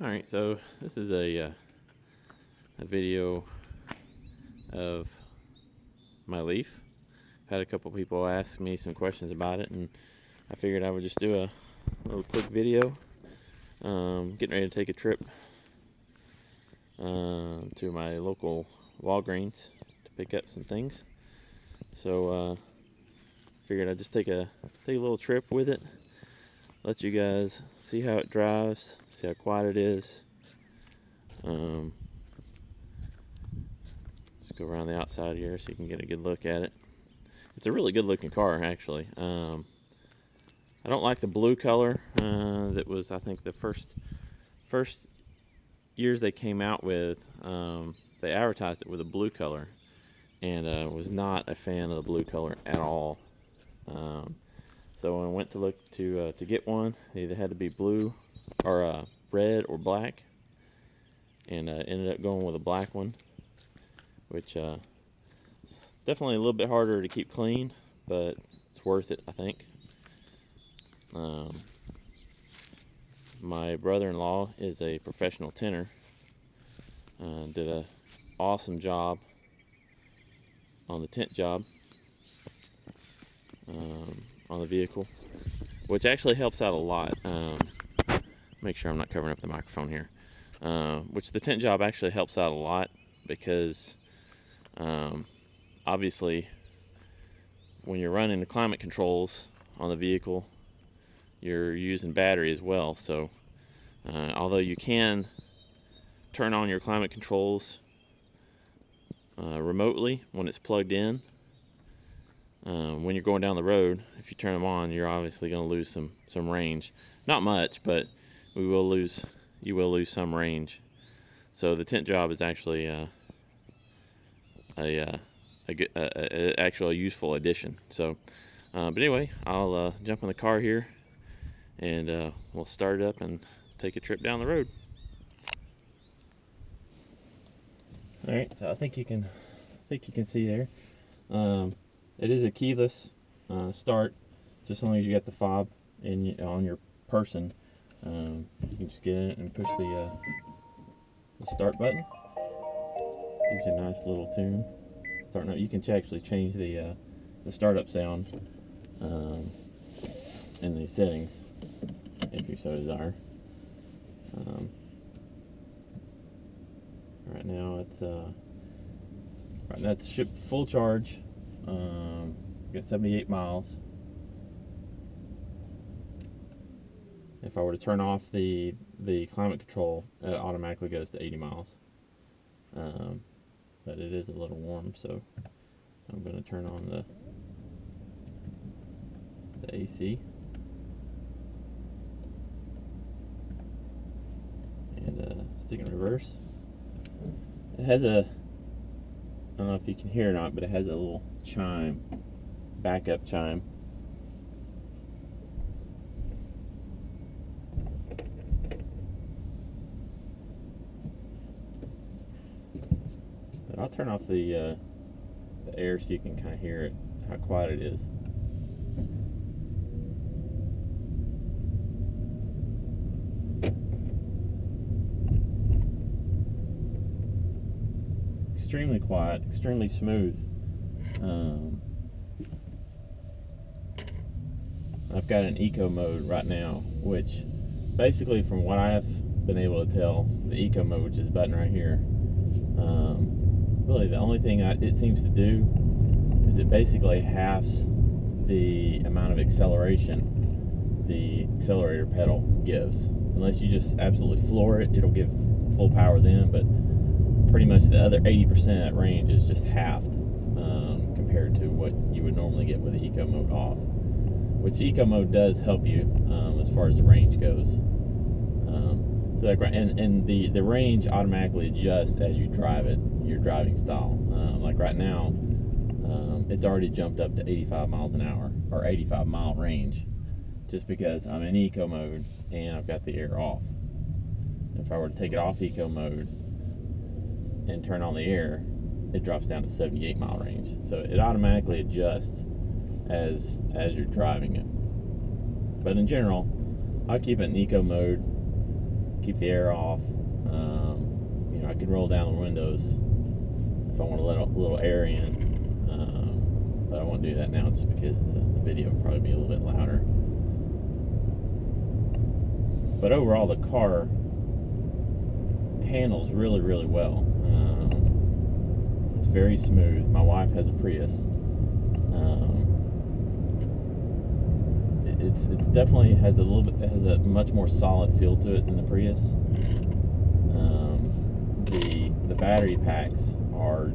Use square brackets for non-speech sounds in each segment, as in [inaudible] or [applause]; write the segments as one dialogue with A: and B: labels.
A: All right, so this is a uh, a video of my leaf. Had a couple people ask me some questions about it, and I figured I would just do a little quick video. Um, getting ready to take a trip uh, to my local Walgreens to pick up some things. So uh, figured I'd just take a take a little trip with it. Let you guys see how it drives, see how quiet it is. Um, just go around the outside here so you can get a good look at it. It's a really good looking car actually. Um, I don't like the blue color uh, that was I think the first first years they came out with um, they advertised it with a blue color and uh, was not a fan of the blue color at all. Um, so when I went to look to uh, to get one, it either had to be blue or uh, red or black, and uh, ended up going with a black one, which uh, definitely a little bit harder to keep clean, but it's worth it, I think. Um, my brother-in-law is a professional tinner. Uh, did a awesome job on the tint job. Um, on the vehicle, which actually helps out a lot. Um, make sure I'm not covering up the microphone here. Uh, which the tint job actually helps out a lot because um, obviously when you're running the climate controls on the vehicle, you're using battery as well. So uh, although you can turn on your climate controls uh, remotely when it's plugged in, um, when you're going down the road, if you turn them on, you're obviously going to lose some some range. Not much, but we will lose. You will lose some range. So the tint job is actually uh, a uh, a, good, a, a, actual useful addition. So, uh, but anyway, I'll uh, jump in the car here, and uh, we'll start it up and take a trip down the road. All right, so I think you can, I think you can see there. Um, it is a keyless uh, start, just as long as you got the fob in on your person. Um, you can just get in it and push the, uh, the start button. Gives you a nice little tune. Starting up, you can actually change the uh, the startup sound um, in the settings if you so desire. Um, right now it's uh, right now it's shipped full charge um, got 78 miles. If I were to turn off the the climate control, it automatically goes to 80 miles. Um, but it is a little warm, so I'm going to turn on the the AC. And uh, stick in reverse. It has a I don't know if you can hear it or not, but it has a little chime, backup chime. But I'll turn off the, uh, the air so you can kind of hear it, how quiet it is. Extremely quiet, extremely smooth. Um, I've got an eco mode right now, which basically, from what I've been able to tell, the eco mode, which is button right here, um, really the only thing I, it seems to do is it basically halves the amount of acceleration the accelerator pedal gives. Unless you just absolutely floor it, it'll give full power then, but pretty much the other 80% of that range is just halved um, compared to what you would normally get with the eco mode off. Which eco mode does help you um, as far as the range goes. Um, so like, and and the, the range automatically adjusts as you drive it, your driving style. Um, like right now, um, it's already jumped up to 85 miles an hour or 85 mile range just because I'm in eco mode and I've got the air off. If I were to take it off eco mode, and turn on the air, it drops down to 78 mile range. So it automatically adjusts as as you're driving it. But in general, I keep it in eco mode keep the air off. Um, you know, I can roll down the windows if I want to let a little air in, um, but I won't do that now just because the, the video will probably be a little bit louder. But overall, the car handles really, really well. Very smooth. My wife has a Prius. Um, it's it's definitely has a little bit has a much more solid feel to it than the Prius. Um, the the battery packs are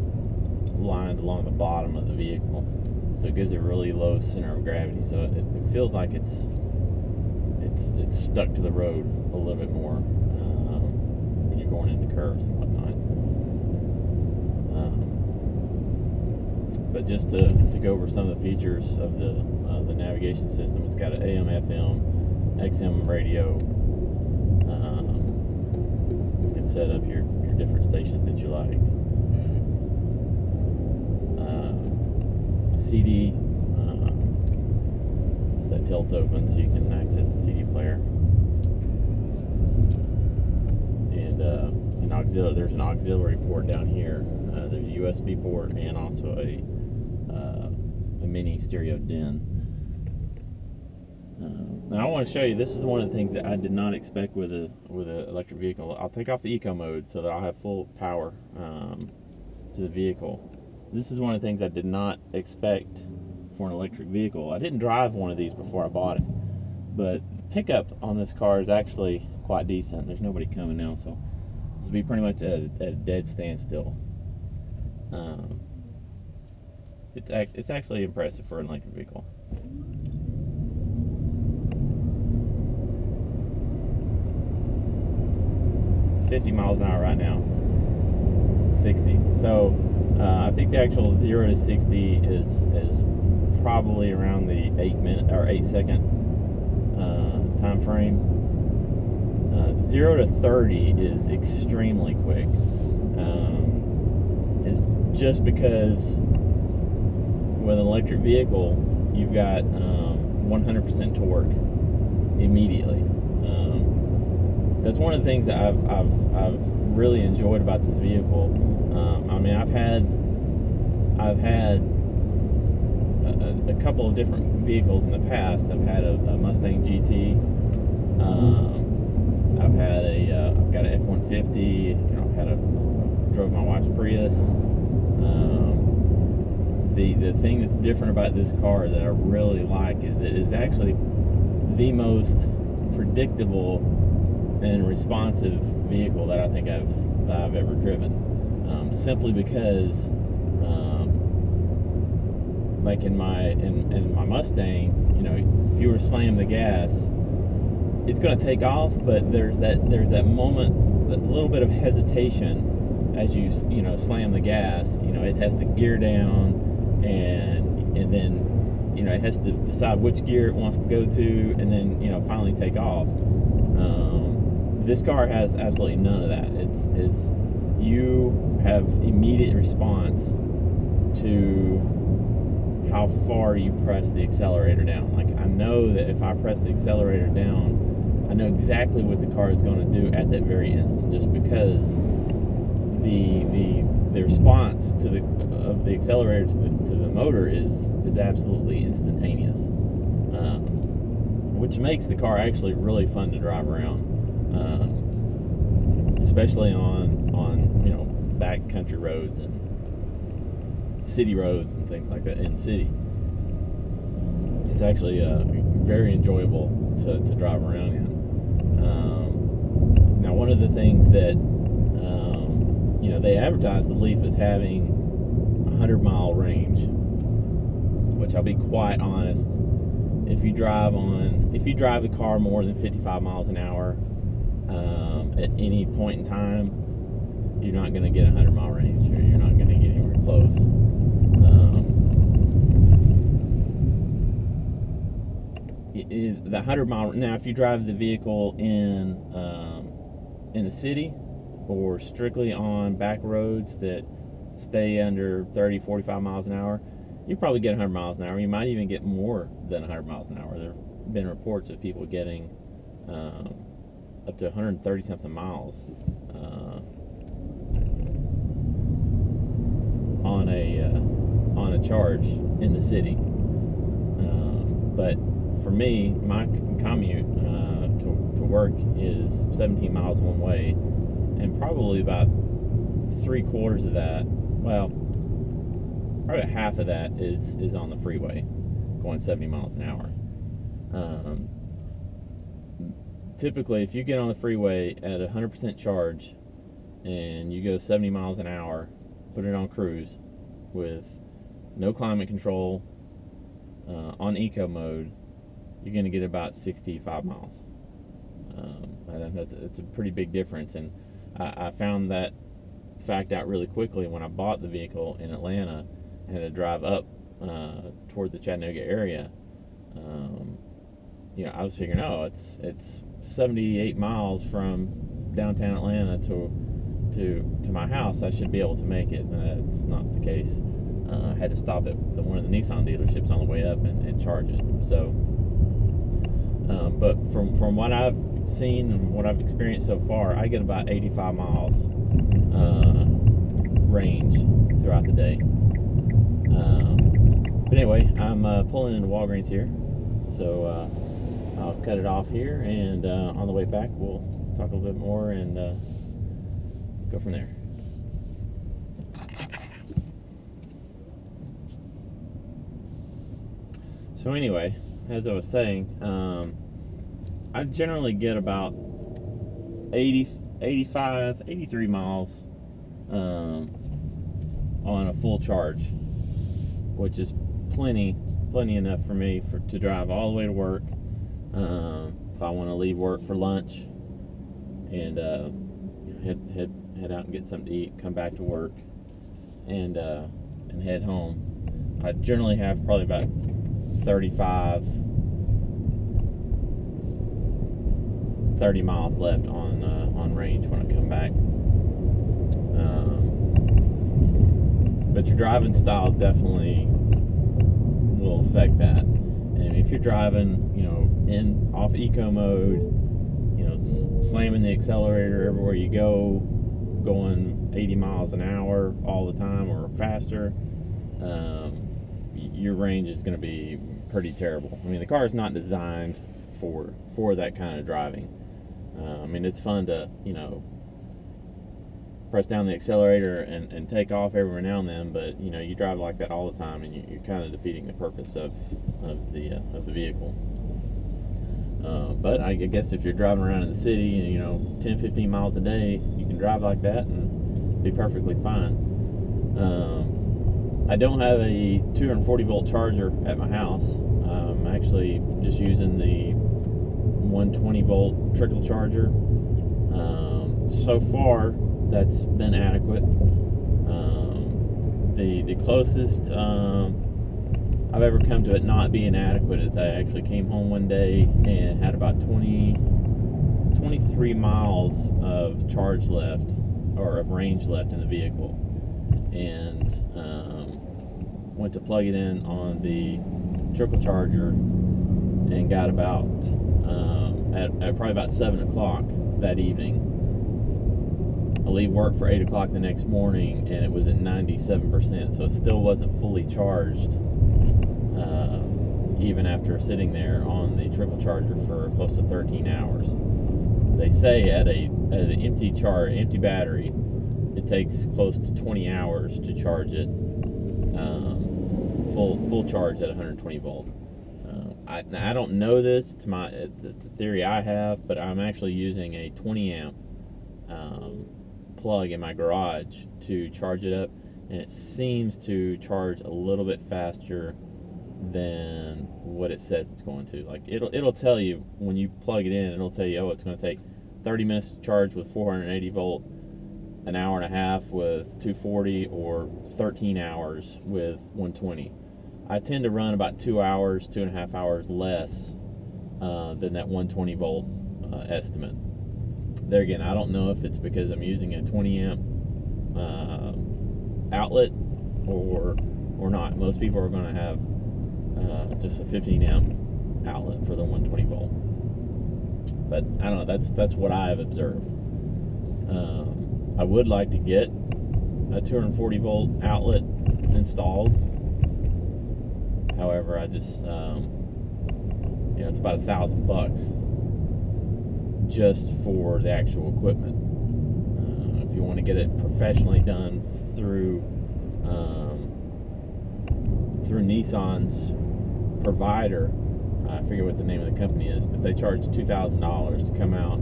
A: lined along the bottom of the vehicle, so it gives it really low center of gravity. So it, it feels like it's it's it's stuck to the road a little bit more um, when you're going into curves and whatnot. Um, but just to, to go over some of the features of the uh, the navigation system, it's got an AM, FM, XM radio. Um, you can set up your, your different stations that you like. Uh, CD, uh, so that tilt open so you can access the CD player. And uh, an auxiliary, there's an auxiliary port down here. Uh, there's a USB port and also a mini stereo DIN. Uh, now I want to show you. This is one of the things that I did not expect with a with an electric vehicle. I'll take off the eco mode so that I'll have full power um, to the vehicle. This is one of the things I did not expect for an electric vehicle. I didn't drive one of these before I bought it, but pickup on this car is actually quite decent. There's nobody coming now, so will be pretty much at, at a dead standstill. Um, it's, it's actually impressive for an electric vehicle. Fifty miles an hour right now. Sixty. So uh, I think the actual zero to sixty is is probably around the eight minute or eight second uh, time frame. Uh, zero to thirty is extremely quick. Um, it's just because with an electric vehicle, you've got um, 100% torque immediately. Um, that's one of the things that I've, I've, I've really enjoyed about this vehicle. Um, I mean, I've had I've had a, a, couple of different vehicles in the past. I've had a, a Mustang GT. Um, I've had a uh, I've got an F-150. You know, I've had a drove my wife's Prius. The the thing that's different about this car that I really like is that it's actually the most predictable and responsive vehicle that I think I've that I've ever driven. Um, simply because, um, like in my in, in my Mustang, you know, if you were slam the gas, it's going to take off, but there's that there's that moment, that little bit of hesitation as you you know slam the gas. You know, it has to gear down and and then you know it has to decide which gear it wants to go to, and then you know finally take off. Um, this car has absolutely none of that. It's, it's you have immediate response to how far you press the accelerator down. Like I know that if I press the accelerator down, I know exactly what the car is going to do at that very instant, just because the the the response to the of the accelerator to the, to the motor is is absolutely instantaneous, um, which makes the car actually really fun to drive around, um, especially on on you know back country roads and city roads and things like that in the city. It's actually uh, very enjoyable to, to drive around in. Um, now, one of the things that you know they advertise the Leaf as having a 100 mile range, which I'll be quite honest, if you drive on, if you drive the car more than 55 miles an hour um, at any point in time, you're not going to get a 100 mile range, or you're not going to get anywhere close. Um, the 100 mile now if you drive the vehicle in um, in the city or strictly on back roads that stay under 30, 45 miles an hour, you probably get 100 miles an hour. You might even get more than 100 miles an hour. There have been reports of people getting um, up to 130 something miles uh, on a uh, on a charge in the city. Um, but for me, my commute uh, to, to work is 17 miles one way, and probably about three quarters of that, well, probably half of that is is on the freeway, going 70 miles an hour. Um, typically, if you get on the freeway at 100% charge and you go 70 miles an hour, put it on cruise with no climate control uh, on eco mode, you're going to get about 65 miles. Um, that's a pretty big difference, and I, I found that fact out really quickly when I bought the vehicle in Atlanta and had to drive up uh, toward the Chattanooga area. Um, you know, I was figuring, oh, it's it's 78 miles from downtown Atlanta to to to my house. I should be able to make it. And that's not the case. Uh, I had to stop at the, one of the Nissan dealerships on the way up and, and charge it. So, um, but from from what I've seen and what I've experienced so far, I get about 85 miles uh, range throughout the day. Um, but anyway, I'm uh, pulling into Walgreens here, so uh, I'll cut it off here, and uh, on the way back, we'll talk a little bit more and uh, go from there. So anyway, as I was saying, um, I generally get about 80, 85, 83 miles um, on a full charge, which is plenty, plenty enough for me for to drive all the way to work. Um, if I want to leave work for lunch and uh, head head head out and get something to eat, come back to work, and uh, and head home. I generally have probably about 35 30 miles left on uh, on range when I come back. Um, but your driving style definitely will affect that. And if you're driving, you know, in off eco mode, you know, slamming the accelerator everywhere you go, going 80 miles an hour all the time or faster, um, your range is going to be pretty terrible. I mean, the car is not designed for for that kind of driving. Uh, I mean, it's fun to, you know, press down the accelerator and, and take off every now and then, but, you know, you drive like that all the time and you, are kind of defeating the purpose of, of, the, uh, of the vehicle. Uh, but I guess if you're driving around in the city, you know, 10, 15 miles a day, you can drive like that and be perfectly fine. Um, I don't have a 240 volt charger at my house. I'm actually just using the 120 volt trickle charger. Um, so far, that's been adequate. Um, the the closest um, I've ever come to it not being adequate is I actually came home one day and had about 20, 23 miles of charge left or of range left in the vehicle, and um, went to plug it in on the trickle charger and got about at, at probably about 7 o'clock that evening. I leave work for 8 o'clock the next morning and it was at 97%, so it still wasn't fully charged uh, even after sitting there on the trickle charger for close to 13 hours. They say at a at an empty charge, empty battery, it takes close to 20 hours to charge it um, full full charge at 120 volt. I, I don't know this. It's my it's the theory I have, but I'm actually using a 20 amp um, plug in my garage to charge it up, and it seems to charge a little bit faster than what it says it's going to. Like it'll it'll tell you when you plug it in, it'll tell you oh it's going to take 30 minutes to charge with 480 volt, an hour and a half with 240, or 13 hours with 120 I tend to run about two hours, two and a half hours less uh, than that 120 volt uh, estimate. There again, I don't know if it's because I'm using a 20 amp uh, outlet or or not. Most people are going to have uh, just a 15 amp outlet for the 120 volt. but I don't know. That's that's what I have observed. Um, I would like to get a 240 volt outlet installed. However, I just um, you know it's about a thousand bucks just for the actual equipment. Uh, if you want to get it professionally done through um, through Nissan's provider, I forget what the name of the company is, but they charge two thousand dollars to come out,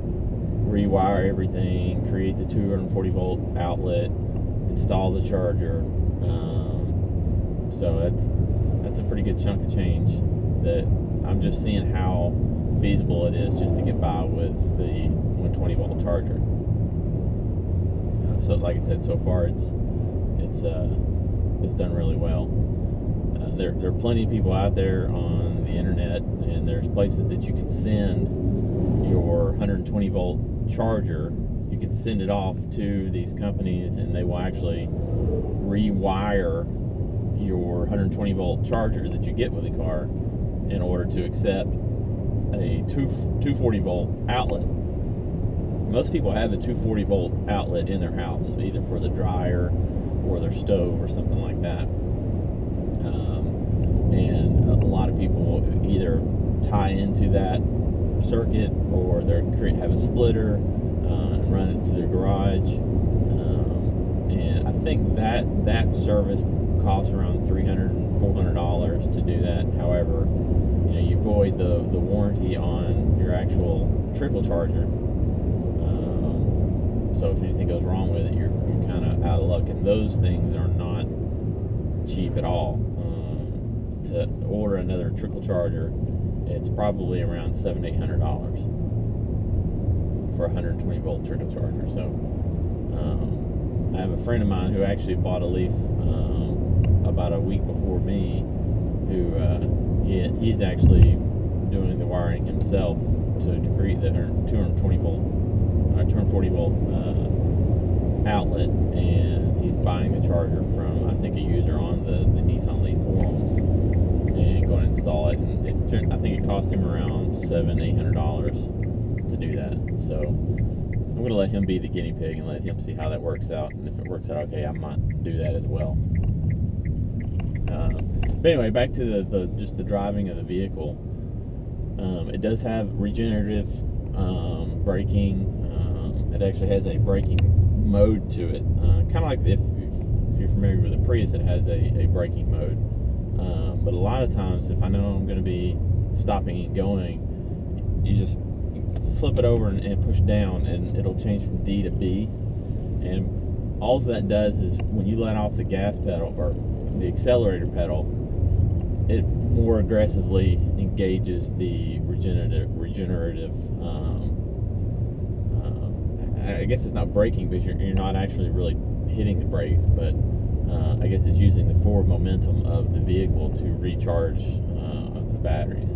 A: rewire everything, create the 240 volt outlet, install the charger. Um, so a pretty good chunk of change. That I'm just seeing how feasible it is just to get by with the 120 volt charger. Uh, so, like I said, so far it's it's uh, it's done really well. Uh, there, there are plenty of people out there on the internet, and there's places that you can send your 120 volt charger. You can send it off to these companies, and they will actually rewire your 120 volt charger that you get with the car in order to accept a 240 volt outlet. Most people have a 240 volt outlet in their house, either for the dryer or their stove or something like that. Um, and a lot of people either tie into that circuit or they have a splitter uh, and run it to their garage. Um, and I think that that service costs around 300 $400 to do that. However, you know, you void the, the warranty on your actual trickle charger. Um, so if anything goes wrong with it, you're, you're kind of out of luck. And those things are not cheap at all. Um, to order another trickle charger, it's probably around seven, eight hundred dollars for a 120 volt trickle charger. So um, I have a friend of mine who actually bought a Leaf um, about a week before me, who uh, he, he's actually doing the wiring himself to, create the 220 volt, uh, 240 volt uh, outlet, and he's buying the charger from I think a user on the, the Nissan Leaf forums and going to install it. And it, I think it cost him around seven, eight hundred dollars to do that. So I'm going to let him be the guinea pig and let him see how that works out. And if it works out okay, I might do that as well. But anyway, back to the, the, just the driving of the vehicle. Um, it does have regenerative um, braking. Um, it actually has a braking mode to it, uh, kind of like if, if, you're familiar with the Prius, it has a, a braking mode. Um, but a lot of times, if I know I'm going to be stopping and going, you just flip it over and, and push down, and it'll change from D to B. And all that does is when you let off the gas pedal or the accelerator pedal, it more aggressively engages the regenerative regenerative. Um, uh, I guess it's not braking because you're, you're not actually really hitting the brakes, but uh, I guess it's using the forward momentum of the vehicle to recharge uh, the batteries.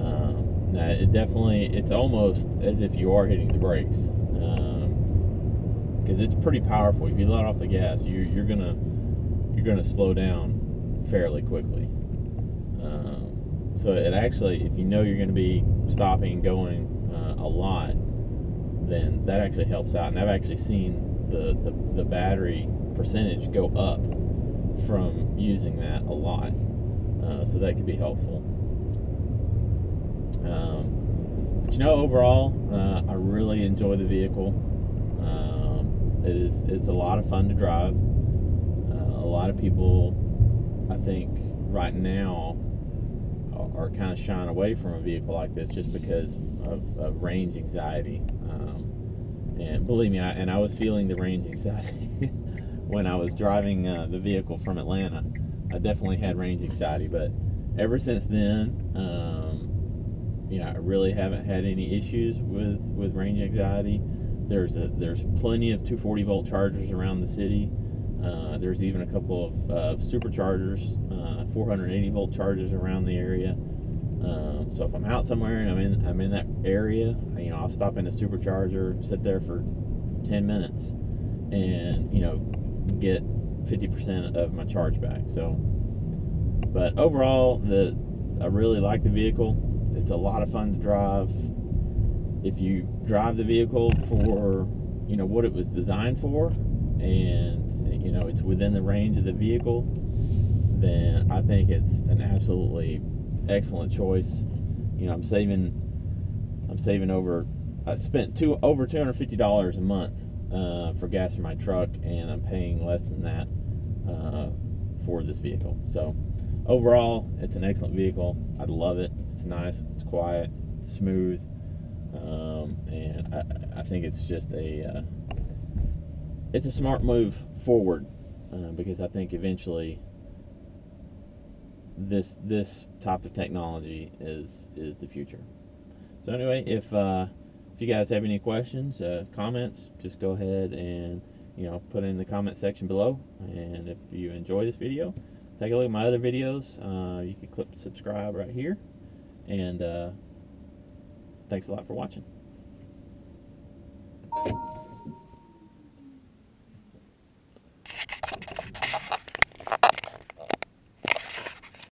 A: Um, now it definitely it's almost as if you are hitting the brakes because um, it's pretty powerful. If you let off the gas, you, you're gonna you're gonna slow down fairly quickly. Um, so it actually, if you know you're going to be stopping and going uh, a lot, then that actually helps out. And I've actually seen the, the, the battery percentage go up from using that a lot. Uh, so that could be helpful. Um, but you know, overall, uh, I really enjoy the vehicle. Um, it is it's a lot of fun to drive. A lot of people, I think, right now are kind of shying away from a vehicle like this just because of, of range anxiety. Um, and believe me, I, and I was feeling the range anxiety [laughs] when I was driving uh, the vehicle from Atlanta. I definitely had range anxiety, but ever since then, um, you know, I really haven't had any issues with, with range anxiety. There's a, there's plenty of 240 volt chargers around the city. Uh, there's even a couple of uh, superchargers, uh, 480 volt chargers around the area. Um, so if I'm out somewhere and I'm in I'm in that area, you know, I'll stop in a supercharger, sit there for 10 minutes, and you know, get 50% of my charge back. So, but overall, the I really like the vehicle. It's a lot of fun to drive. if you drive the vehicle for you know what it was designed for, and you know it's within the range of the vehicle, then I think it's an absolutely excellent choice. You know, I'm saving I'm saving over I spent two over two hundred fifty dollars a month uh, for gas in my truck, and I'm paying less than that uh, for this vehicle. So overall, it's an excellent vehicle. I love it. It's nice. It's quiet. It's smooth. Um, and I, I, think it's just a uh, it's a smart move forward uh, because I think eventually this this type of technology is is the future. So anyway, if uh, if you guys have any questions, uh, comments, just go ahead and you know put in the comment section below. And if you enjoy this video, take a look at my other videos. Uh, you can click subscribe right here. And uh, thanks a lot for watching.